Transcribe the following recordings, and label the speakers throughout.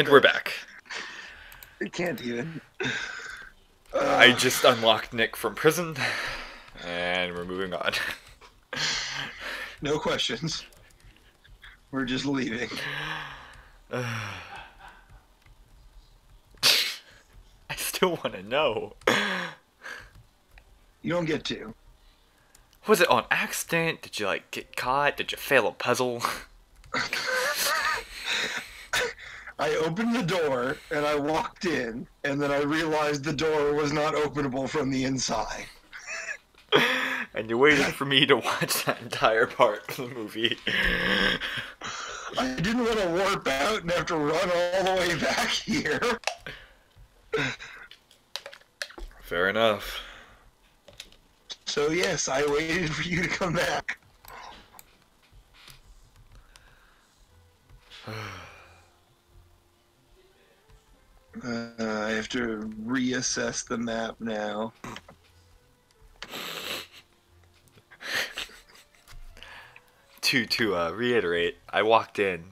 Speaker 1: And we're back.
Speaker 2: It can't even.
Speaker 1: I just unlocked Nick from prison, and we're moving on.
Speaker 2: No questions. We're just leaving.
Speaker 1: I still want to know.
Speaker 2: You don't get to.
Speaker 1: Was it on accident? Did you like get caught? Did you fail a puzzle?
Speaker 2: I opened the door and I walked in, and then I realized the door was not openable from the inside.
Speaker 1: and you waited for me to watch that entire part of the movie.
Speaker 2: I didn't want to warp out and have to run all the way back here.
Speaker 1: Fair enough.
Speaker 2: So yes, I waited for you to come back. Uh, I have to reassess the map now.
Speaker 1: To to uh, reiterate, I walked in,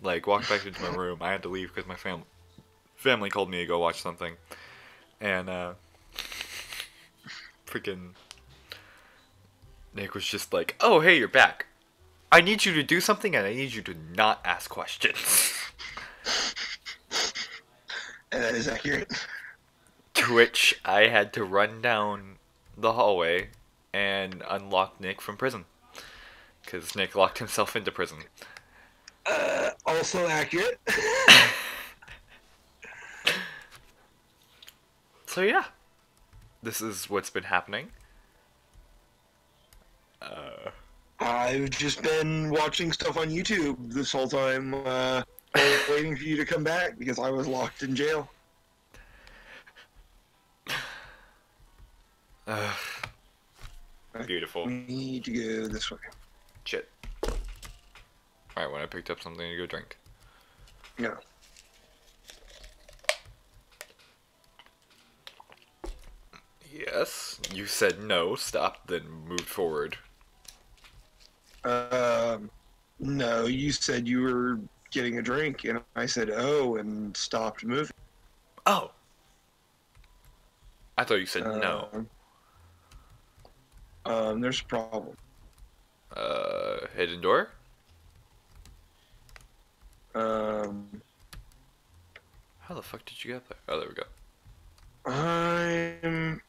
Speaker 1: like walked back into my room. I had to leave because my fam- family called me to go watch something, and uh, freaking Nick was just like, "Oh, hey, you're back. I need you to do something, and I need you to not ask questions."
Speaker 2: That is accurate.
Speaker 1: to which I had to run down the hallway and unlock Nick from prison. Because Nick locked himself into prison.
Speaker 2: Uh, also accurate.
Speaker 1: So yeah, this is what's been happening. Uh,
Speaker 2: I've just been watching stuff on YouTube this whole time, uh, waiting for you to come back because I was locked in jail.
Speaker 1: uh, beautiful.
Speaker 2: We need to go this way.
Speaker 1: Shit. Alright, when I picked up something to go drink.
Speaker 2: No.
Speaker 1: Yes. You said no, stopped, then moved forward.
Speaker 2: Um, no, you said you were getting a drink, and I said, oh, and stopped moving.
Speaker 1: Oh! I thought you said no.
Speaker 2: Um, Um, there's a problem.
Speaker 1: Uh, hidden door?
Speaker 2: Um,
Speaker 1: How the fuck did you get there? Oh, there we go.
Speaker 2: I'm,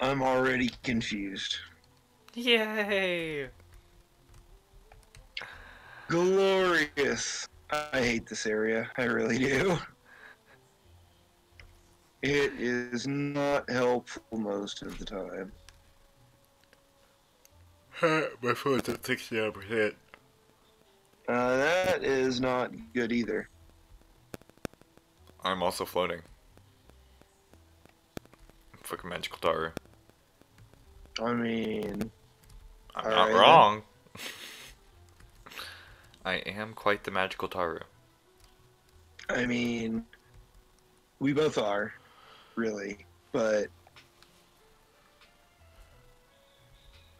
Speaker 2: I'm already confused.
Speaker 1: Yay!
Speaker 2: Glorious. I hate this area. I really do. It is not helpful most of the time.
Speaker 1: My phone's at 69%.
Speaker 2: Uh, that is not good either.
Speaker 1: I'm also floating. Fucking magical tower.
Speaker 2: I mean,
Speaker 1: I'm not
Speaker 2: then.
Speaker 1: wrong. I am quite the magical Taru.
Speaker 2: I mean, we both are, really. But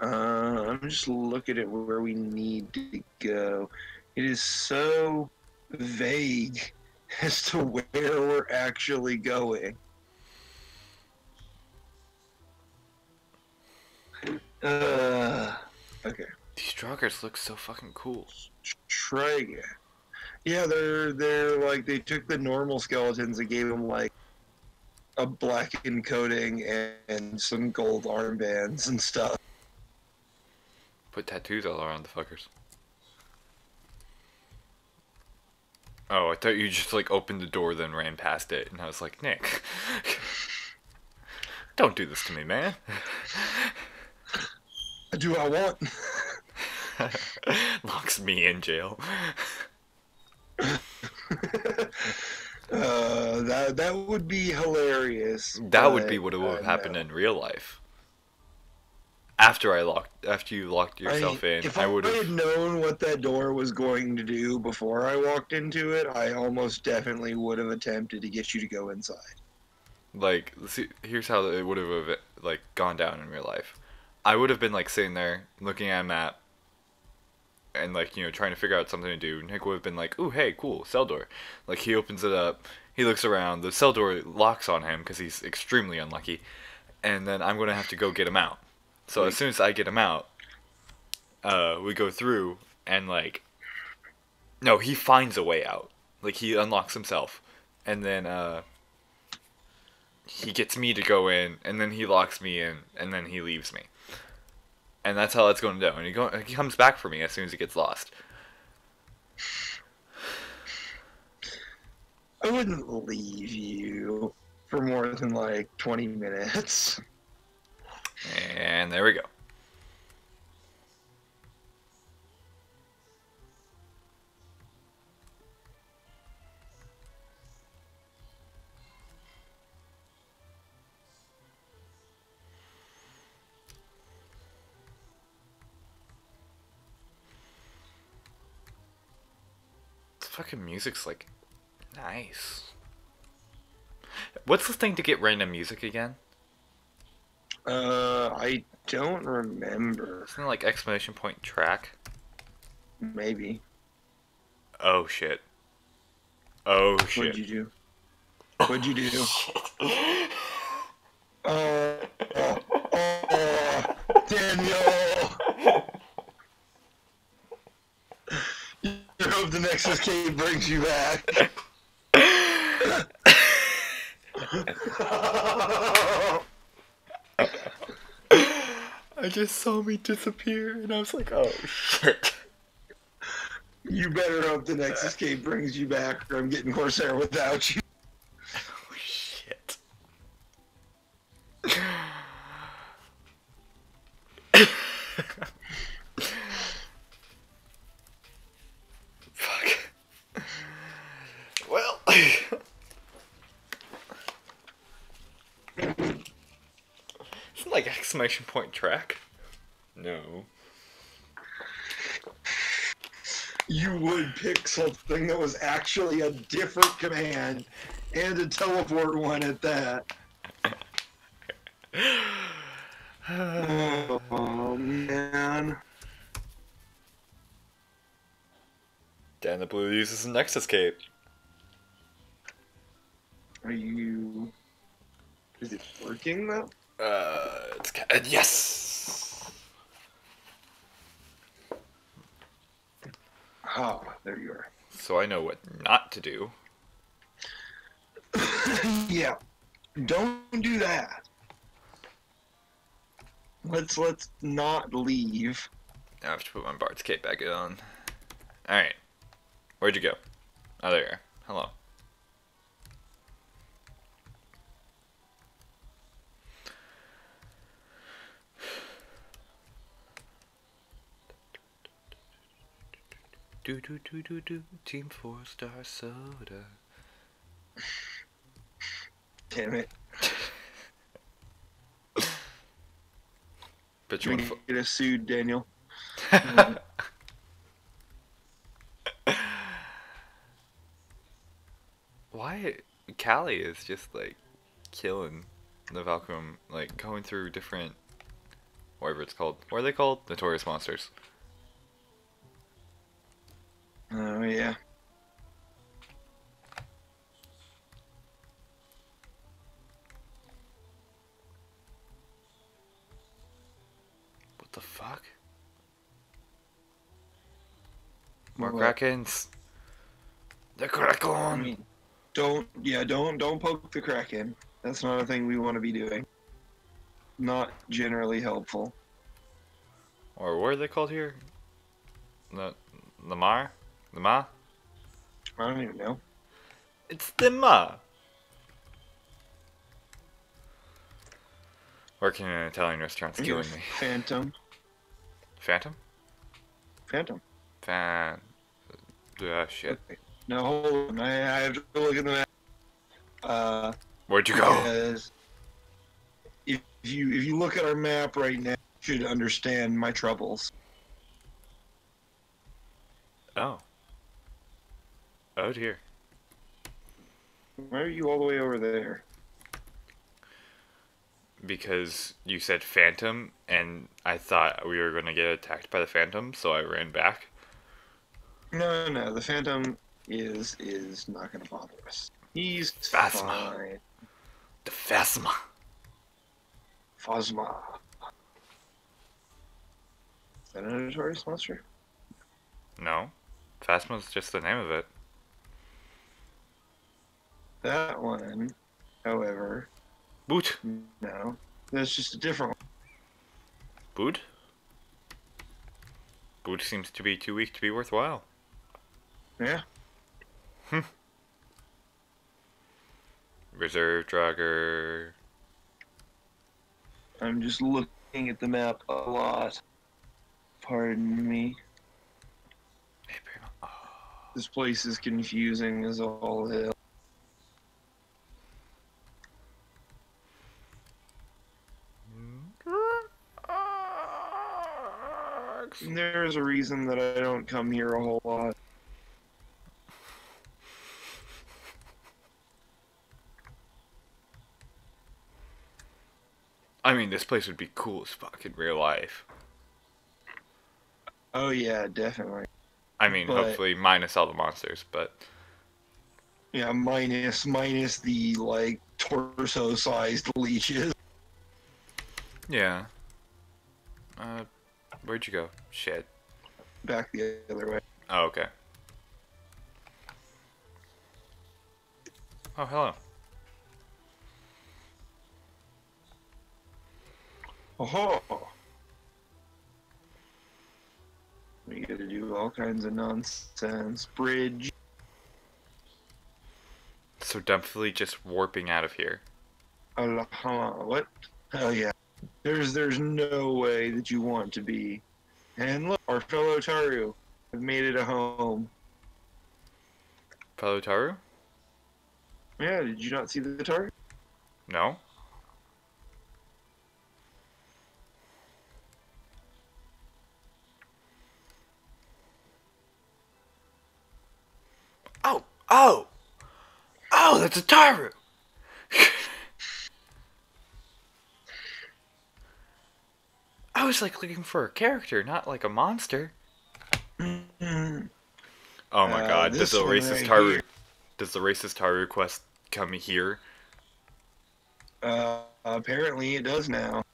Speaker 2: uh, I'm just looking at where we need to go. It is so vague as to where we're actually going. Uh, okay.
Speaker 1: These joggers look so fucking cool.
Speaker 2: Try. Yeah, they're they're like they took the normal skeletons and gave them like a black coating and, and some gold armbands and stuff.
Speaker 1: Put tattoos all around the fuckers. Oh, I thought you just like opened the door then ran past it, and I was like, Nick, don't do this to me, man.
Speaker 2: I do what I want?
Speaker 1: Locks me in jail.
Speaker 2: uh, that that would be hilarious.
Speaker 1: That would be what would have happened in real life. After I locked, after you locked
Speaker 2: I-
Speaker 1: yourself in,
Speaker 2: If
Speaker 1: I
Speaker 2: I
Speaker 1: would have.
Speaker 2: known what that door was going to do before I walked into it, I almost definitely would have attempted to get you to go inside.
Speaker 1: like see, here's how it would have like gone down in real life i would have been like sitting there looking at a map and like you know trying to figure out something to do, Nick would have been like, "Ooh, hey, cool, cell door." Like he opens it up, he looks around, the cell door locks on him because he's extremely unlucky, and then I'm gonna have to go get him out. So as soon as I get him out, uh, we go through and like, no, he finds a way out. Like he unlocks himself, and then uh, he gets me to go in, and then he locks me in, and then he leaves me. And that's how that's going to go. And he, go, he comes back for me as soon as he gets lost.
Speaker 2: I wouldn't leave you for more than like 20 minutes.
Speaker 1: And there we go. Fucking music's like nice. What's the thing to get random music again?
Speaker 2: Uh, I don't remember.
Speaker 1: Isn't it like exclamation point track?
Speaker 2: Maybe.
Speaker 1: Oh shit. Oh shit.
Speaker 2: Oh, What'd you do? What'd you do? Oh, oh, oh, Daniel! the Nexus Cape brings you back.
Speaker 1: I just saw me disappear and I was like, oh shit.
Speaker 2: you better hope the Nexus Cape brings you back, or I'm getting Corsair without you.
Speaker 1: Exclamation point track? No.
Speaker 2: You would pick something that was actually a different command and a teleport one at that. Oh man.
Speaker 1: Dan the Blue uses the next escape.
Speaker 2: Are you. Is it working though?
Speaker 1: Uh, it's uh, yes.
Speaker 2: Oh, there you are.
Speaker 1: So I know what not to do.
Speaker 2: yeah. Don't do that. Let's let's not leave.
Speaker 1: I have to put my Bard's cape back on. All right, where'd you go? Oh, there. you are. Hello. Do do do do do. Team Four Star Soda.
Speaker 2: Damn it.
Speaker 1: Bet you
Speaker 2: You're
Speaker 1: want
Speaker 2: gonna get us sued, Daniel.
Speaker 1: to. Why Callie is just like killing the Valkyrum, like going through different, whatever it's called. What are they called? Notorious monsters.
Speaker 2: Yeah.
Speaker 1: What the fuck? More
Speaker 2: What?
Speaker 1: krakens. The
Speaker 2: I
Speaker 1: kraken.
Speaker 2: mean, don't yeah, don't don't poke the kraken. That's not a thing we want to be doing. Not generally helpful.
Speaker 1: Or what are they called here? The the Mar, the Ma.
Speaker 2: I don't even know.
Speaker 1: It's the Ma. Working in an Italian restaurant's killing me.
Speaker 2: Phantom.
Speaker 1: Phantom?
Speaker 2: Phantom.
Speaker 1: Fan. Uh, shit.
Speaker 2: No, hold on. I, I have to look at the map. Uh,
Speaker 1: Where'd you go?
Speaker 2: because if you if you look at our map right now, you should understand my troubles.
Speaker 1: Oh. Oh dear.
Speaker 2: Why are you all the way over there?
Speaker 1: Because you said Phantom, and I thought we were gonna get attacked by the Phantom, so I ran back.
Speaker 2: No, no, the Phantom is is not going to bother us. He's
Speaker 1: Phasma.
Speaker 2: fine.
Speaker 1: The Phasma.
Speaker 2: Phasma. Is that a notorious monster?
Speaker 1: No. Phasma's just the name of it.
Speaker 2: That one, however,
Speaker 1: Boot.
Speaker 2: no. That's just a different one.
Speaker 1: Boot? Boot seems to be too weak to be worthwhile.
Speaker 2: Yeah. Hmm.
Speaker 1: Reserve Dragger.
Speaker 2: I'm just looking at the map a lot. Pardon me.
Speaker 1: Hey, Oh.
Speaker 2: This place is confusing as all hell. There's a reason that I don't come here a whole lot.
Speaker 1: I mean, this place would be cool as fuck in real life.
Speaker 2: Oh yeah, definitely.
Speaker 1: I mean,
Speaker 2: But-
Speaker 1: hopefully minus all the monsters, but
Speaker 2: Yeah, minus minus the like torso-sized leeches.
Speaker 1: yeah. Uh, where'd you go? Shit.
Speaker 2: Back the other way.
Speaker 1: Oh, okay. Oh, hello.
Speaker 2: Oh. We gotta do all kinds of nonsense. Bridge.
Speaker 1: So definitely just warping out of here.
Speaker 2: Allah, what? Oh yeah. There's there's no way that you want to be. And look, our fellow Taru have made it a home.
Speaker 1: Fellow Taru?
Speaker 2: Yeah, did you not see the Taru?
Speaker 1: No? Oh! Oh! Oh, that's a Taru! I was like looking for a character, not like a monster. Oh my
Speaker 2: Uh,
Speaker 1: god, does the
Speaker 2: one
Speaker 1: racist
Speaker 2: right
Speaker 1: Taru
Speaker 2: here.
Speaker 1: does the racist Taru quest come here?
Speaker 2: Uh, apparently it does now.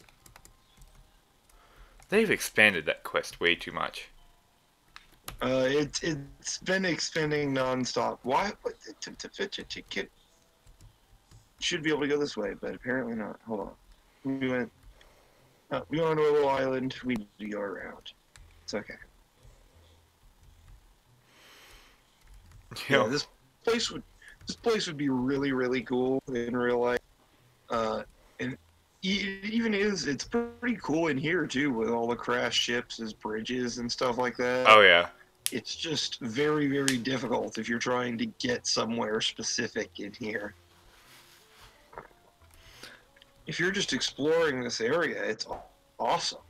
Speaker 1: They've expanded that quest way too much.
Speaker 2: Uh, it's it's been expanding nonstop. Why? What? t- t- t- t- t- t- Should be able to go this way, but apparently not. Hold on. We went. Uh, we went to a little island. We need to go around. It's okay.
Speaker 1: You
Speaker 2: Yeah, this place would this place would be really really cool in real life. Uh, and it even is it's pretty cool in here too with all the crashed ships as bridges and stuff like that.
Speaker 1: oh yeah.
Speaker 2: It's just very very difficult if you're trying to get somewhere specific in here. If you're just exploring this area, it's awesome.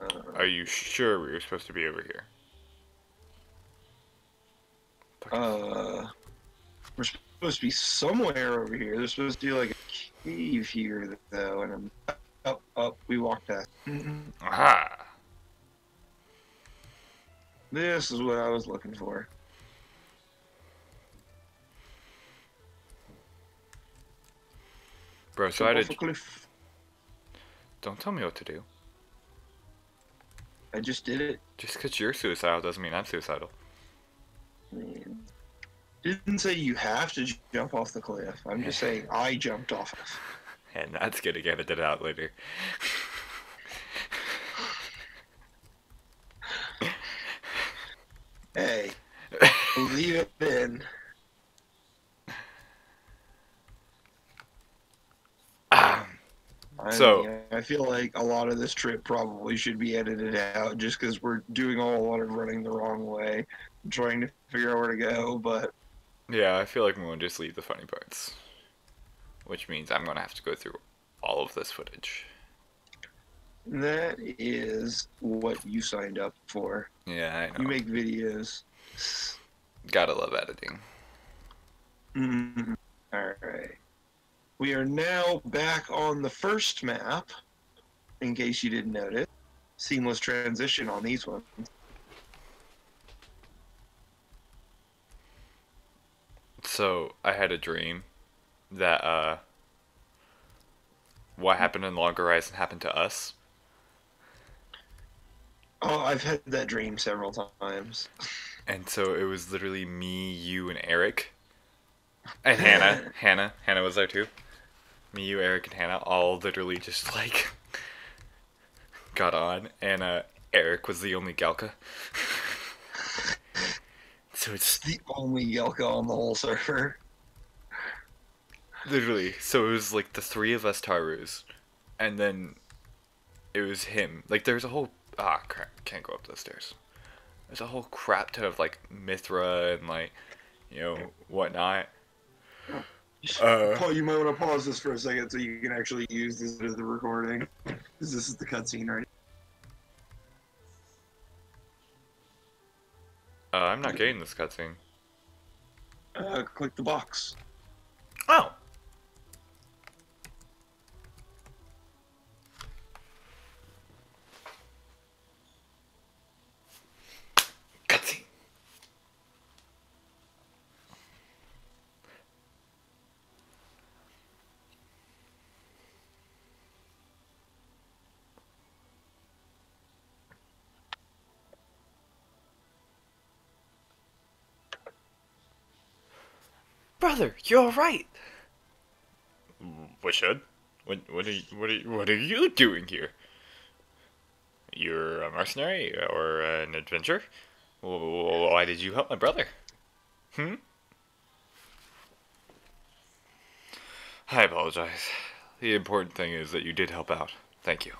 Speaker 2: Uh,
Speaker 1: Are you sure we were supposed to be over here?
Speaker 2: Uh, we're supposed to be somewhere over here. There's supposed to be like a cave here, though, and I'm up, up. We walked past.
Speaker 1: Aha!
Speaker 2: This is what I was looking for.
Speaker 1: Bro, so I
Speaker 2: Jump
Speaker 1: did.
Speaker 2: a cliff.
Speaker 1: Don't tell me what to do.
Speaker 2: I just did it.
Speaker 1: Just because you're suicidal doesn't mean I'm suicidal.
Speaker 2: Man. Didn't say you have to jump off the cliff. I'm just saying I jumped off.
Speaker 1: And that's gonna get it out later.
Speaker 2: Hey, leave it in. I
Speaker 1: So-
Speaker 2: I feel like a lot of this trip probably should be edited out just because we're doing all a lot of running the wrong way, trying to figure out where to go. But
Speaker 1: yeah, I feel like I'm gonna just leave the funny parts. Which means I'm gonna have to go through all of this footage.
Speaker 2: That is what you signed up for.
Speaker 1: Yeah, I know.
Speaker 2: You make videos.
Speaker 1: Gotta love editing.
Speaker 2: Mm, all right. We are now back on the first map, in case you didn't notice. Seamless transition on these ones.
Speaker 1: So I had a dream that uh, what happened in Log Horizon happened to us.
Speaker 2: Oh, I've had that dream several times.
Speaker 1: And so it was literally me, you, and Eric. And Hannah. Hannah. Hannah was there too. Me, you, Eric, and Hannah all literally just like got on. And uh, Eric was the only Galka. so it's
Speaker 2: The only Yelka on the whole server.
Speaker 1: literally. So it was like the three of us Tarus. And then it was him. Like there's a whole. Ah, crap. Can't go up those stairs. There's a whole crap ton of like Mithra and like, you know, whatnot. Uh,
Speaker 2: Paul, you might want to pause this for a second so you can actually use this as the recording. Because this is the cutscene right
Speaker 1: Uh, I'm not getting this cutscene.
Speaker 2: uh, click the box.
Speaker 1: Oh. Brother, you're all right. What should? What what are you, what are you, what are you doing here? You're a mercenary or an adventurer? Why did you help my brother? Hmm. I apologize. The important thing is that you did help out. Thank you.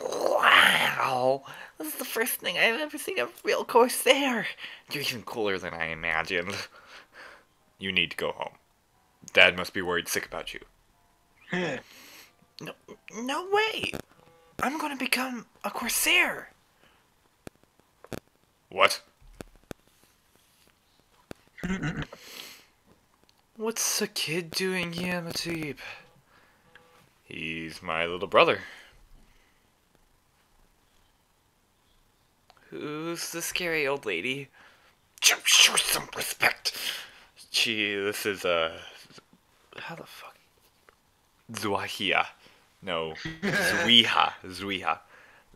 Speaker 1: Wow! This is the first thing I've ever seen a real Corsair! You're even cooler than I imagined. You need to go home. Dad must be worried sick about you. No, no way! I'm gonna become a Corsair! What? What's a kid doing here, Matib? He's my little brother. Who's the scary old lady? Show, show some respect. She, this is, uh, how the fuck? Zuahia. No, Zuiha. Zuiha.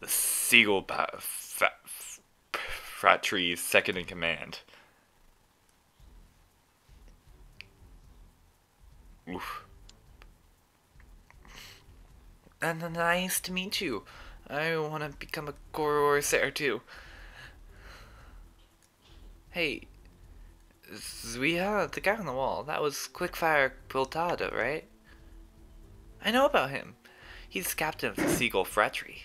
Speaker 1: The Seagull ba- fa- f- Phratrie's second in command. Oof. And nice to meet you. I want to become a Corsair too. Hey, Zuiha, the guy on the wall, that was Quickfire Qultada, right? I know about him. He's captain of the Seagull Phratrie.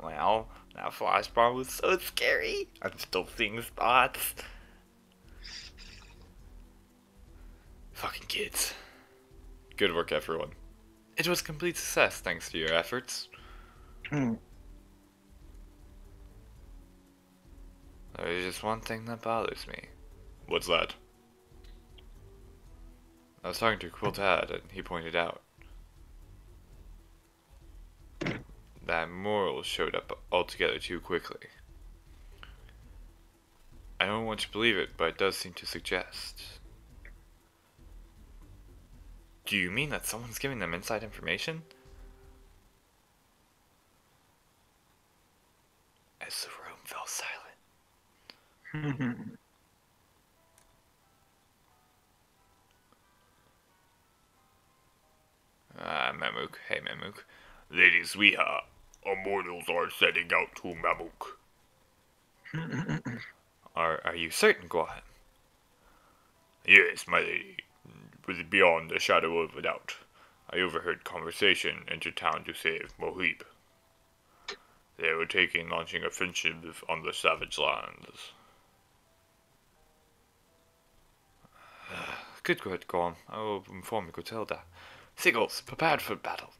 Speaker 1: Well, that flashbomb was so scary. I'm still seeing spots. Fucking kids. Good work, everyone. It was complete success thanks to your efforts.
Speaker 2: Hmm.
Speaker 1: There's just one thing that bothers me. What's that? I was talking to Quiltad, and he pointed out that Moral showed up altogether too quickly. I don't want to believe it, but it does seem to suggest. Do you mean that someone's giving them inside information? As the room fell silent. Ah, Mamook. Hey, Mamook. Lady Sweeha, immortals are setting out to Mamook. Are are you certain, Guahan? Yes, my lady. With beyond a shadow of a doubt. I overheard conversation into town to save Mohib. They were taking launching offensive on the savage lands. Good, good, go on. I will inform Gotilda. Seagulls, prepared for battle.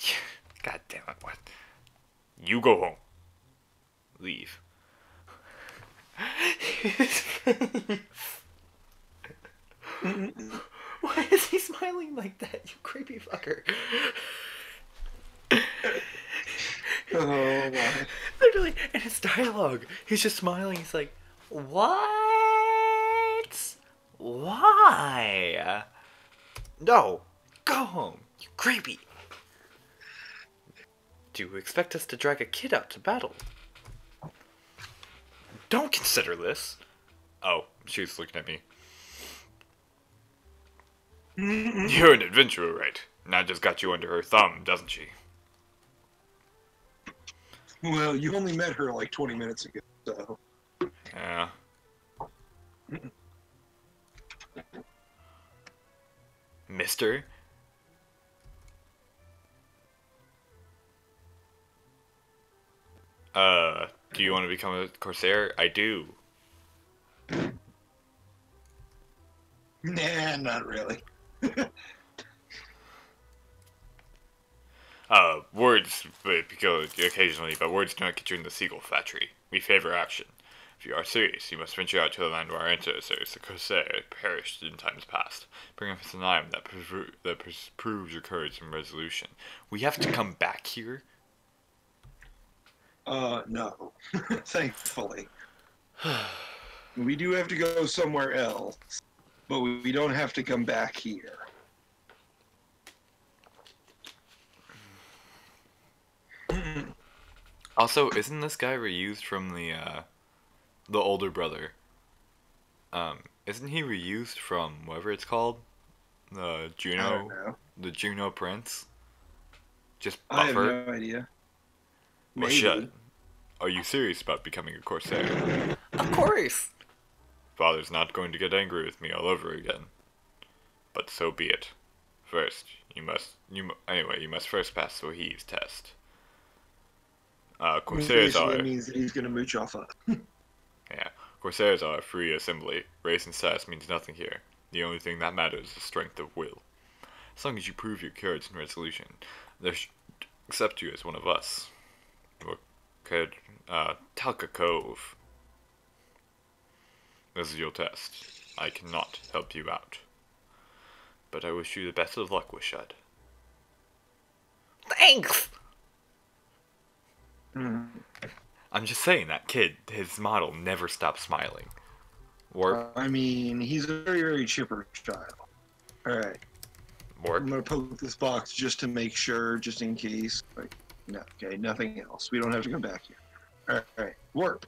Speaker 1: God damn it, what? You go home. Leave. Why is he smiling like that, you creepy fucker?
Speaker 2: Oh my.
Speaker 1: Literally, in his dialogue, he's just smiling. He's like, What? Why? No, go home, you creepy. Do you expect us to drag a kid out to battle? Don't consider this. Oh, she's looking at me. You're an adventurer, right? Nadia's got you under her thumb, doesn't she?
Speaker 2: Well, you only met her like 20 minutes ago, so.
Speaker 1: Yeah. Mister? Uh, do you want to become a Corsair? I do.
Speaker 2: Nah, not really.
Speaker 1: Uh, words but occasionally, but words do not get you in the seagull factory. We favor action. If you are serious, you must venture out to the land where our ancestors, the Corsair, perished in times past. Bring us an item that, that proves your courage and resolution. We have to come back here?
Speaker 2: Uh, no. Thankfully. we do have to go somewhere else, but we we don't have to come back here.
Speaker 1: Also, isn't this guy reused from the, uh, the older brother? Um, isn't he reused from whatever it's called? The
Speaker 2: I don't
Speaker 1: Juno,
Speaker 2: know.
Speaker 1: the Juno Prince? Just
Speaker 2: I have no idea.
Speaker 1: Well,
Speaker 2: Maybe.
Speaker 1: shit. Are you serious about becoming a Corsair? Of course! Father's not going to get angry with me all over again. But so be it. First, you must. You anyway. You must first pass the Wahi's test. Uh, Corsairs are
Speaker 2: means that he's gonna mooch off us.
Speaker 1: Yeah. Corsairs are a free assembly. Race and status means nothing here. The only thing that matters is the strength of will. As long as you prove your courage and resolution, they should accept you as one of us. Or could uh, Talacca Cove. This is your test. I cannot help you out. But I wish you the best of luck, Wishad. Thanks!
Speaker 2: Mhm.
Speaker 1: I'm just saying, that kid, his model never stops smiling. Warp, uh,
Speaker 2: I mean, he's a very, very chipper child. Alright,
Speaker 1: warp.
Speaker 2: I'm gonna poke this box just to make sure, just in case. Like, no, okay, nothing else. We don't have to come back here. Alright, warp.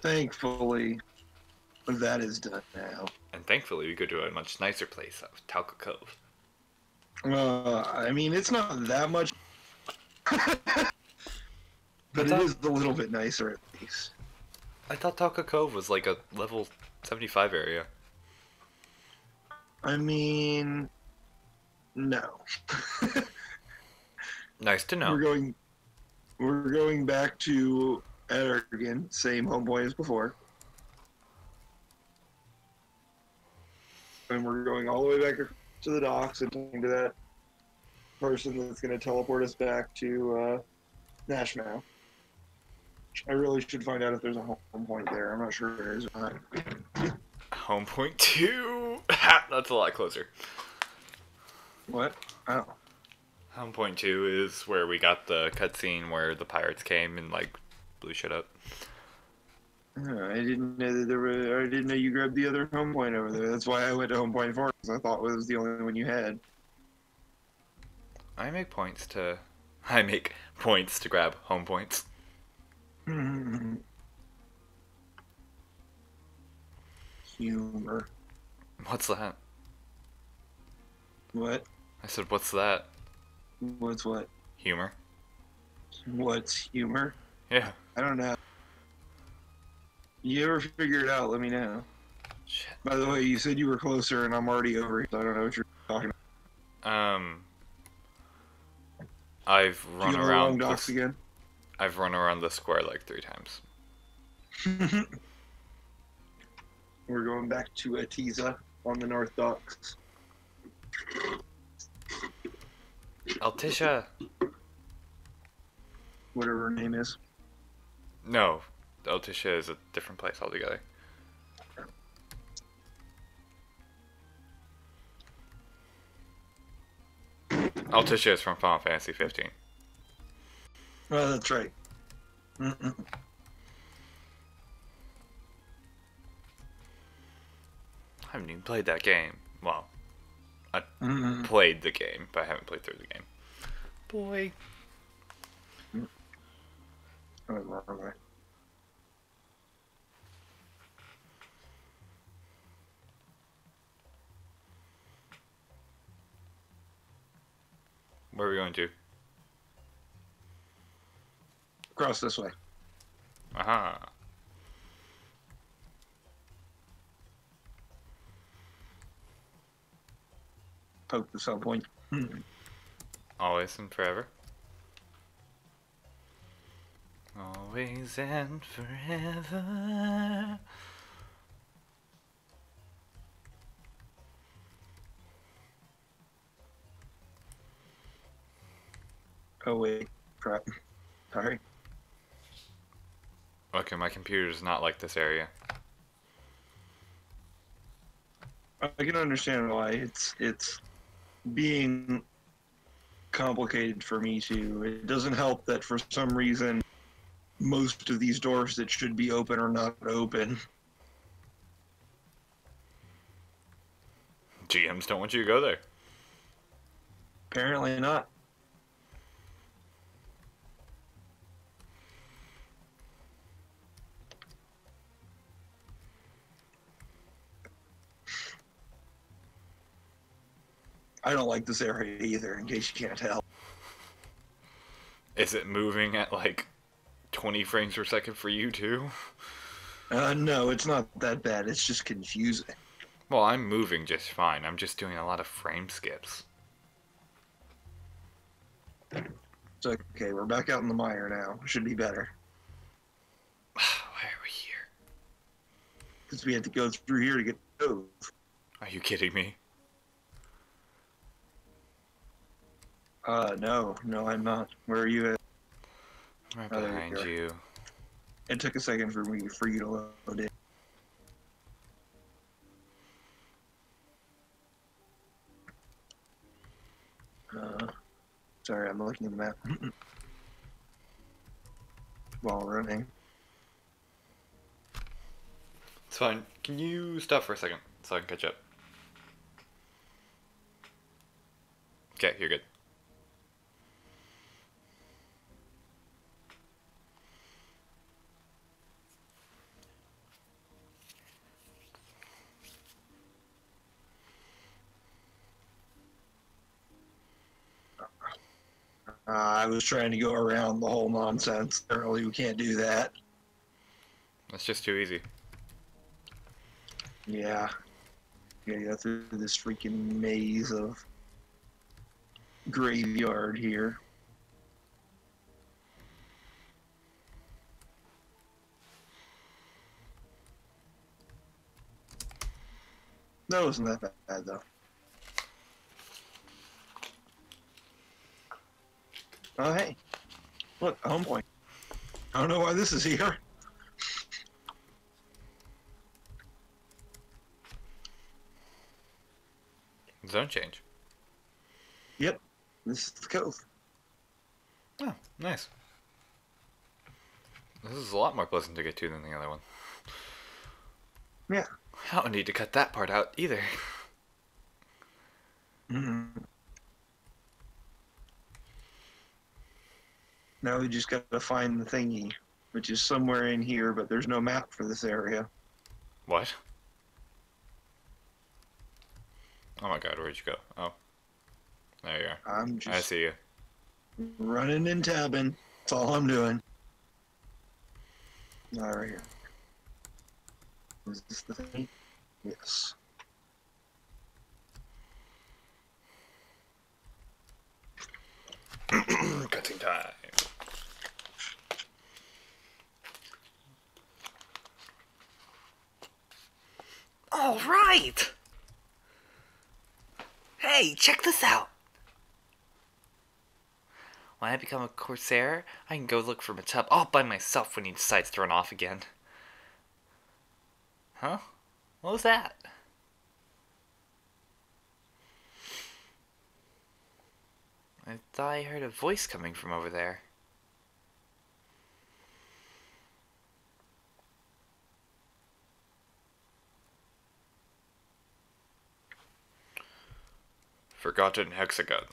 Speaker 2: Thankfully, that is done now.
Speaker 1: And thankfully, we go to a much nicer place, of Talacca Cove.
Speaker 2: Uh, I mean, it's not that much, but it
Speaker 1: thought-
Speaker 2: is a little bit nicer at least.
Speaker 1: I thought Talacca Cove was like a level 75 area.
Speaker 2: I mean, no.
Speaker 1: Nice to know.
Speaker 2: We're going, we're going back to Aht Urhgan, same homeboy as before, and we're going all the way back to the docks and talking to that person that's going to teleport us back to uh, Nashville. I really should find out if there's a home point there. I'm not sure there is or not.
Speaker 1: Home point two. That's a lot closer.
Speaker 2: What? Oh.
Speaker 1: Home point two is where we got the cutscene where the pirates came and like blew shit up.
Speaker 2: I didn't know that there were. I didn't know you grabbed the other home point over there. That's why I went to home point four because I thought it was the only one you had.
Speaker 1: I make points to. I make points to grab home points.
Speaker 2: Humor.
Speaker 1: What's that?
Speaker 2: What?
Speaker 1: I said, what's that?
Speaker 2: What's what?
Speaker 1: Humor?
Speaker 2: What's humor?
Speaker 1: Yeah.
Speaker 2: I don't know. You ever figure it out? Let me know.
Speaker 1: Shit.
Speaker 2: By the way, you said you were closer, and I'm already over here. So I don't know what you're talking about.
Speaker 1: Um. I've run
Speaker 2: you the
Speaker 1: around.
Speaker 2: long docks
Speaker 1: this-
Speaker 2: again?
Speaker 1: I've run around the square like three times.
Speaker 2: We're going back to Atiza on the North Docks.
Speaker 1: Altisha.
Speaker 2: Whatever her name is.
Speaker 1: No, Altissia is a different place altogether. Altissia is from Final Fantasy 15.
Speaker 2: Well, that's right. Mm-mm.
Speaker 1: I haven't even played that game. Well,
Speaker 2: Mm-mm.
Speaker 1: played the game, but I haven't played through the game. Boy.
Speaker 2: I went the wrong way.
Speaker 1: Where are we going to?
Speaker 2: Cross this way.
Speaker 1: Aha.
Speaker 2: Poke the sell point.
Speaker 1: Always and forever. Always and forever.
Speaker 2: Oh wait, crap. Sorry.
Speaker 1: Okay, my computer computer's not like this area.
Speaker 2: I can understand why it's it's being complicated for me too. It doesn't help that for some reason most of these doors that should be open are not open.
Speaker 1: GMs don't want you to go there.
Speaker 2: Apparently not. I don't like this area either, in case you can't tell.
Speaker 1: Is it moving at like 20 frames per second for you too?
Speaker 2: Uh, no, it's not that bad. It's just confusing.
Speaker 1: Well, I'm moving just fine. I'm just doing a lot of frame skips.
Speaker 2: It's okay. We're back out in the mire now. Should be better.
Speaker 1: Why are we here?
Speaker 2: Because we had to go through here to get the stove.
Speaker 1: Are you kidding me?
Speaker 2: Uh, no, no, I'm not. Where are you at?
Speaker 1: Right
Speaker 2: Oh,
Speaker 1: behind you.
Speaker 2: It took a second for me for you to load it. Uh, sorry, I'm looking at the map while running.
Speaker 1: It's fine. Can you stop for a second so I can catch up? Okay, you're good.
Speaker 2: Uh, I was trying to go around the whole nonsense. Apparently, we can't do that.
Speaker 1: That's just too easy.
Speaker 2: Yeah. Yeah, go through this freaking maze of graveyard here. That wasn't that bad though. Oh hey. Look, a home point. I don't know why this is here.
Speaker 1: Zone change.
Speaker 2: Yep. This is the cove.
Speaker 1: Oh, nice. This is a lot more pleasant to get to than the other one.
Speaker 2: Yeah.
Speaker 1: I don't need to cut that part out either.
Speaker 2: Mhm. Now we just gotta find the thingy, which is somewhere in here, but there's no map for this area.
Speaker 1: What? Oh my god, where'd you go? Oh. There you are.
Speaker 2: I'm just I
Speaker 1: see you.
Speaker 2: running and tabbing. That's all I'm doing. All right here. Is this the thing? Yes.
Speaker 1: Cutting time.
Speaker 3: All right. Hey, check this out. When I become a Corsair, I can go look for Matub all by myself when he decides to run off again. Huh? What was that? I thought I heard a voice coming from over there.
Speaker 1: Forgotten hexagon.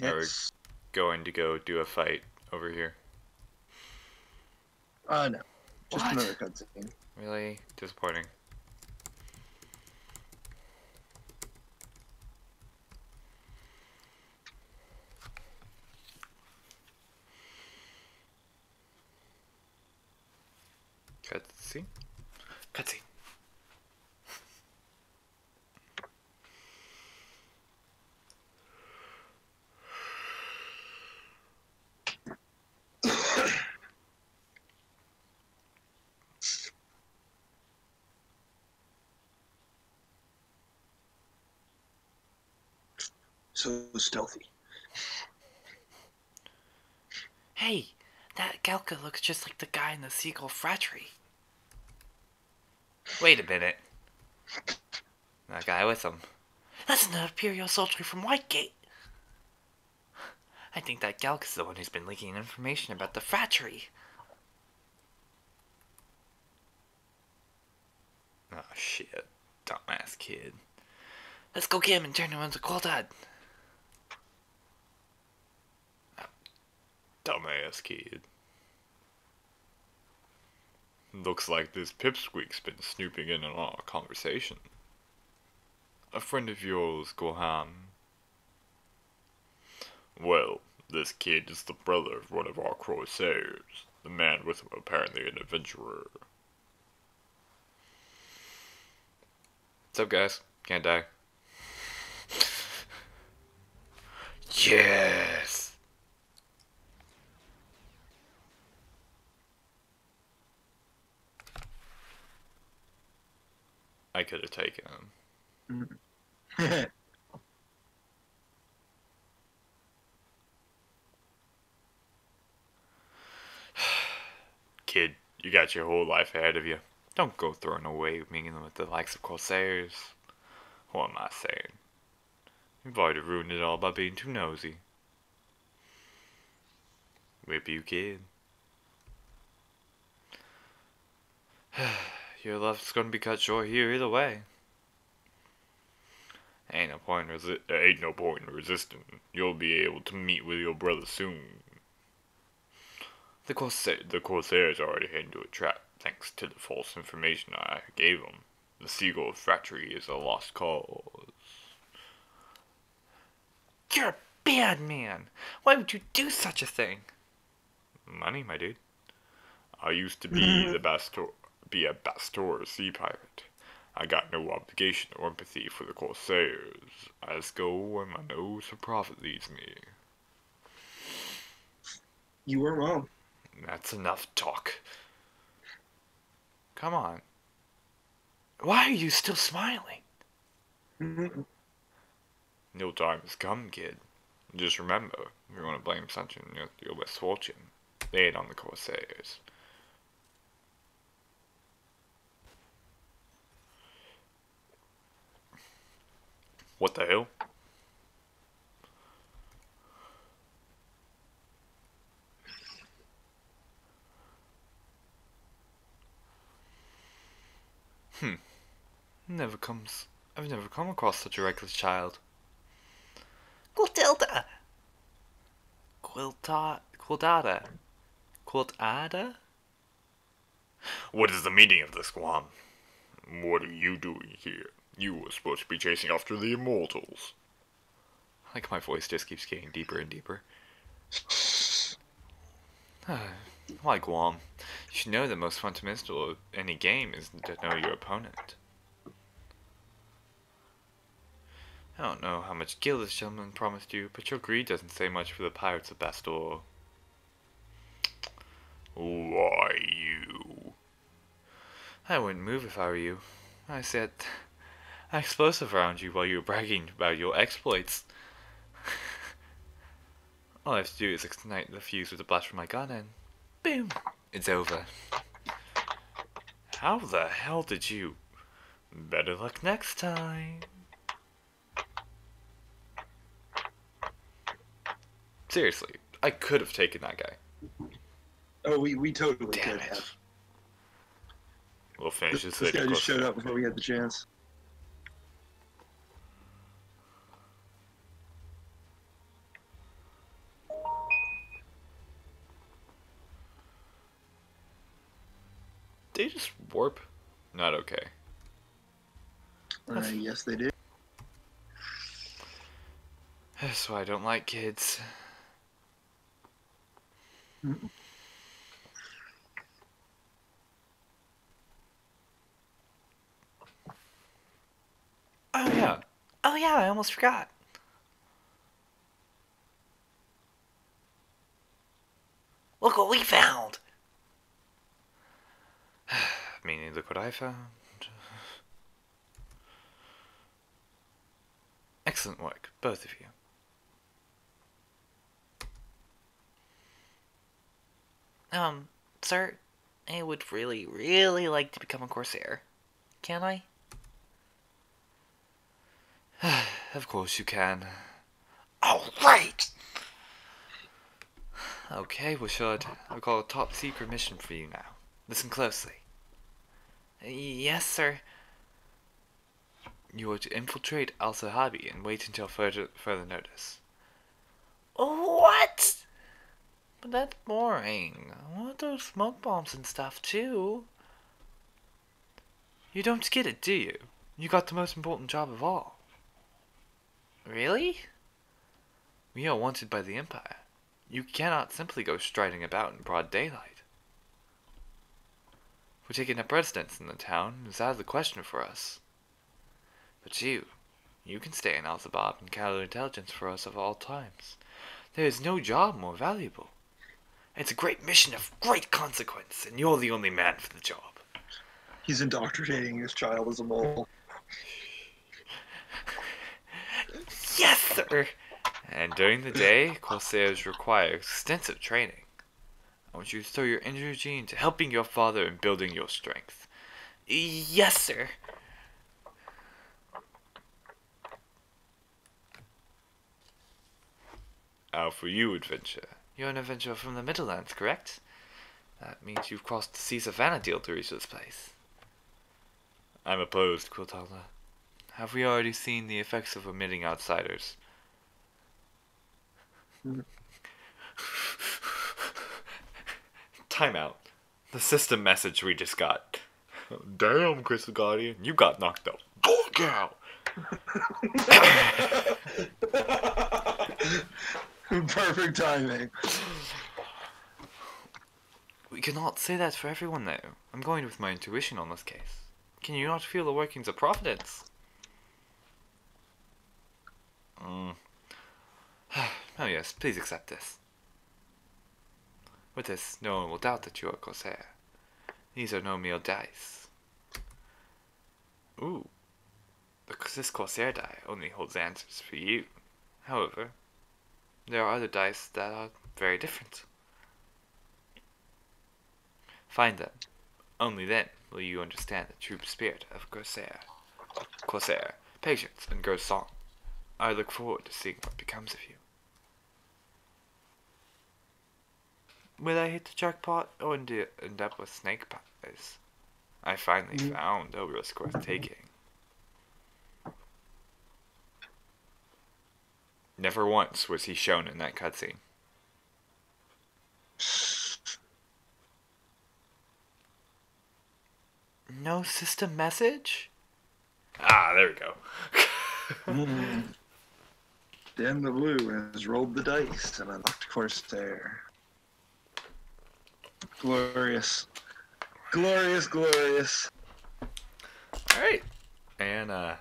Speaker 1: Are we
Speaker 2: Yes.
Speaker 1: going to go do a fight over here?
Speaker 2: Uh, no. Just
Speaker 3: What?
Speaker 2: another cutscene.
Speaker 1: Really disappointing. Cutscene. Cutscene.
Speaker 2: So stealthy.
Speaker 3: Hey, that Galka looks just like the guy in the Seagull Phratrie. Wait a minute. That guy with him. That's an Imperial soldier from Whitegate. I think that Galka's the one who's been leaking information about the Phratrie.
Speaker 1: Oh shit. Dumbass kid.
Speaker 3: Let's go get him and turn him into Qultada.
Speaker 1: Dumbass kid. Looks like this pipsqueak's been snooping in on our conversation. A friend of yours, Gohan. Well, this kid is the brother of one of our corsairs. The man with him apparently an adventurer. What's up, guys? Can't die. yes! I could have taken him. Kid, you got your whole life ahead of you. Don't go throwing away mingling with the likes of Corsairs. What am I saying? You've already ruined it all by being too nosy. Whip you, kid. your love's gonna be cut short here either way. Ain't no point resi- uh, ain't no point in resisting. You'll be able to meet with your brother soon. The Corsair, the Corsairs already hid into a trap, thanks to the false information I gave them. The Seagull Phratrie is a lost cause.
Speaker 3: You're a bad man. Why would you do such a thing?
Speaker 1: Money, my dude. I used to be the Bastor, be a Bastor sea pirate. I got no obligation or empathy for the Corsairs. I just go where my nose for profit leads me.
Speaker 2: you were wrong.
Speaker 1: That's enough talk.
Speaker 3: Come on. Why are you still smiling?
Speaker 2: Mhm.
Speaker 1: No time has come, kid. Just remember, if you're gonna blame something your misfortune, lay it on the Corsairs. What the hell? Hmm. Never comes. I've never come across such a reckless child.
Speaker 3: Quiltilda. Quilta. Quildada. Quiltada?
Speaker 1: What is the meaning of this, Gowam? What are you doing here? You were supposed to be chasing after the immortals. I like my voice just keeps getting deeper and deeper. Ah, why, Gowam? You should know the most fundamental of any game is to know your opponent. I don't know how much gil this gentleman promised you, but your greed doesn't say much for the pirates of Bastor. Why you? I wouldn't move if I were you. I set explosive around you while you were bragging about your exploits. All I have to do is ignite the fuse with a blast from my gun and boom, it's over. How the hell did you? Better luck next time. Seriously, I could have taken that guy.
Speaker 2: Oh, we, we totally
Speaker 1: Damn
Speaker 2: could
Speaker 1: it.
Speaker 2: have.
Speaker 1: We'll finish
Speaker 2: This,
Speaker 1: this
Speaker 2: this guy just showed up before we had the chance.
Speaker 1: They just warp. Not okay.
Speaker 2: Uh, yes, they did.
Speaker 1: That's why I don't like kids. Oh yeah.
Speaker 3: Oh yeah, I almost forgot. Look what we found.
Speaker 1: Meaning, look what I found. Excellent work, both of you.
Speaker 3: Um, sir, I would really, really like to become a Corsair. Can I?
Speaker 1: Of course you can.
Speaker 3: Alright!
Speaker 1: Okay, well, should I've got a top secret mission for you now. Listen closely.
Speaker 3: Yes, sir.
Speaker 1: You are to infiltrate Al Zahbi and wait until further further notice.
Speaker 3: What? But that's boring. I want those smoke bombs and stuff too.
Speaker 1: You don't get it, do you? You got the most important job of all.
Speaker 3: Really?
Speaker 1: We are wanted by the Empire. You cannot simply go striding about in broad daylight. We're taking up residence in the town is out of the question for us. But you, you can stay in Al Zahbi and gather intelligence for us of all times. There is no job more valuable. It's a great mission of great consequence, and you're the only man for the job.
Speaker 2: He's indoctrinating his child as a mole.
Speaker 3: Yes, sir.
Speaker 1: And during the day, Corsairs require extensive training. I want you to throw your energy into helping your father and building your strength.
Speaker 3: Yes, sir.
Speaker 1: Now for you, adventure. You're an adventurer from the Middlelands, correct? That means you've crossed the seas of Vana'diel to reach this place. I'm opposed, Quiltala. Have we already seen the effects of omitting outsiders? Mm-hmm. Timeout. The system message we just got. Damn, Crystal Guardian, you got knocked the fuck out.
Speaker 2: Perfect timing.
Speaker 1: We cannot say that for everyone, though. I'm going with my intuition on this case. Can you not feel the workings of Providence? Mm. oh, yes, please accept this. With this, no one will doubt that you are Corsair. These are no mere dice. Ooh. This Corsair die only holds answers for you. However, there are other dice that are very different. Find them. Only then will you understand the true spirit of Corsair. Corsair, patience, and Gross song. I look forward to seeing what becomes of you. Will I hit the jackpot or end, end up with snake pies? I finally
Speaker 2: Mm.
Speaker 1: found a risk worth taking. Never once was he shown in that cutscene.
Speaker 3: No system message?
Speaker 1: Ah, there we go.
Speaker 2: Mm. Dan the Blue has rolled the dice and unlocked Corsair. Glorious. Glorious, glorious.
Speaker 1: Alright. And, uh,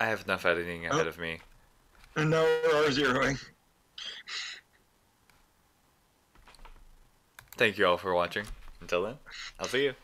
Speaker 1: I have enough editing ahead
Speaker 2: Oh.
Speaker 1: of me.
Speaker 2: And now we're R-zeroing.
Speaker 1: Thank you all for watching. Until then, I'll see you.